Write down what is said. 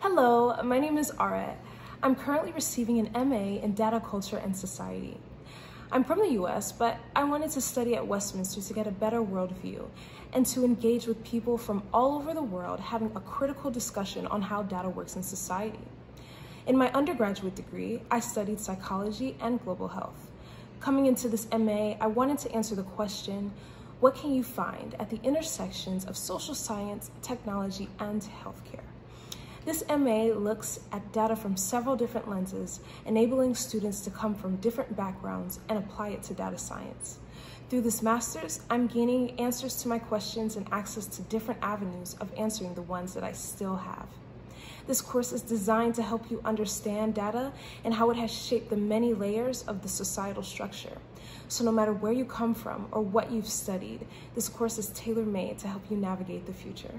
Hello, my name is Aret. I'm currently receiving an MA in Data Culture and Society. I'm from the US, but I wanted to study at Westminster to get a better worldview and to engage with people from all over the world having a critical discussion on how data works in society. In my undergraduate degree, I studied psychology and global health. Coming into this MA, I wanted to answer the question, what can you find at the intersections of social science, technology, and healthcare? This MA looks at data from several different lenses, enabling students to come from different backgrounds and apply it to data science. Through this master's, I'm gaining answers to my questions and access to different avenues of answering the ones that I still have. This course is designed to help you understand data and how it has shaped the many layers of the societal structure. So no matter where you come from or what you've studied, this course is tailor-made to help you navigate the future.